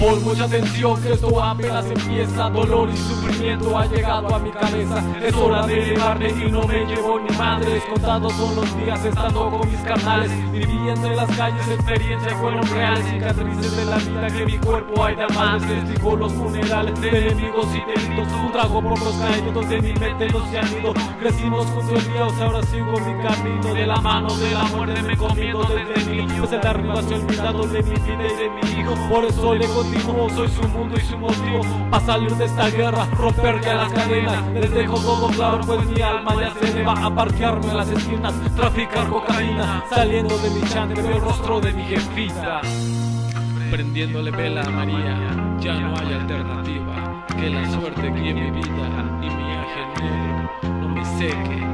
Pon mucha atención que esto apenas empieza. Dolor y sufrimiento ha llegado a mi cabeza. Es hora de elevarme y no me llevo ni madres Contados son los días estando con mis carnales. Viví entre las calles, experiencias fueron reales. Cicatrices de la vida que mi cuerpo hay de amar Testigo los funerales de enemigos y delitos. Un trago por los caídos de mi mente no se han ido. Crecimos juntos Dios, ahora sigo mi camino. De la mano de la muerte me comiendo desde niño. Desde arriba se olvidado de mi vida y de mi hijo. Por eso le continúo, soy su mundo y su motivo Para salir de esta guerra, romper ya las cadenas. Les dejo todo claro pues mi alma ya se me va a parquearme en las esquinas Traficar cocaína, saliendo de mi chante Veo el rostro de mi jefita. Prendiéndole vela a María, ya no hay alternativa Que la suerte guíe mi vida y mi ángel negro. No me seque,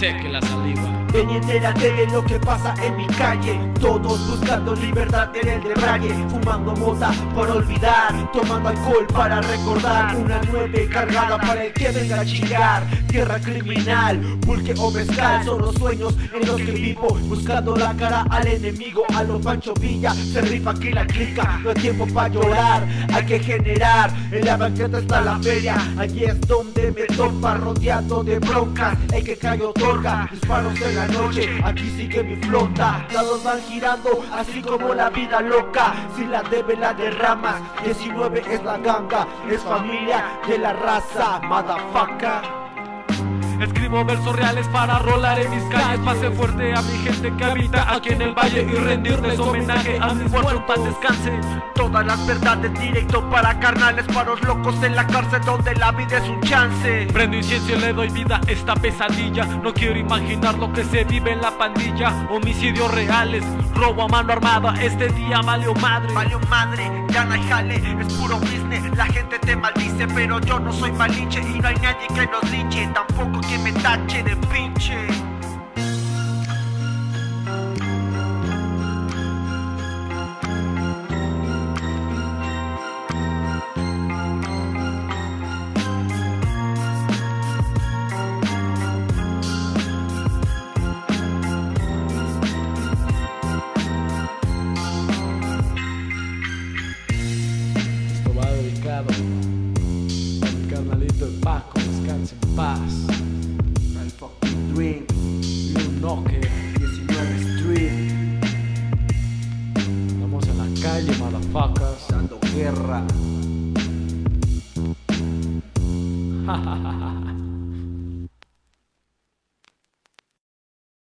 seque la saliva. Ven y entérate de lo que pasa en mi calle Todos buscando libertad en el debraye Fumando mota para olvidar Tomando alcohol para recordar Una nueve cargada para el que venga a chingar Tierra criminal, pulque o mezcal Son los sueños en los que vivo Buscando la cara al enemigo A lo Pancho Villa Se rifa aquí la clica No hay tiempo para llorar Hay que generar En la banqueta está la feria Allí es donde me topa Rodeado de broncas El que cae otorga Disparos en la noche, aquí sigue mi flota. Lados van girando, así como la vida loca. Si la debe la derramas. 19 es la ganga, es familia de la raza Motherfucker Escribo versos reales para rolar en mis calles. Pase fuerte a mi gente que habita aquí en el valle Y rendirles homenaje a mi muerto paz descanse. Todas las verdades directo para carnales Para los locos en la cárcel donde la vida es un chance. Prendo incienso y le doy vida a esta pesadilla. No quiero imaginar lo que se vive en la pandilla. Homicidios reales, robo a mano armada. Este día valió madre. Valió madre, ya no hay jale, es puro business. La gente te maldice pero yo no soy maliche Y no hay nadie que nos linche, tampoco que me tache de pinche paz. El fucking dream, Lil Noque, 19 Street. Estamos en la calle, motherfuckers. Dando guerra.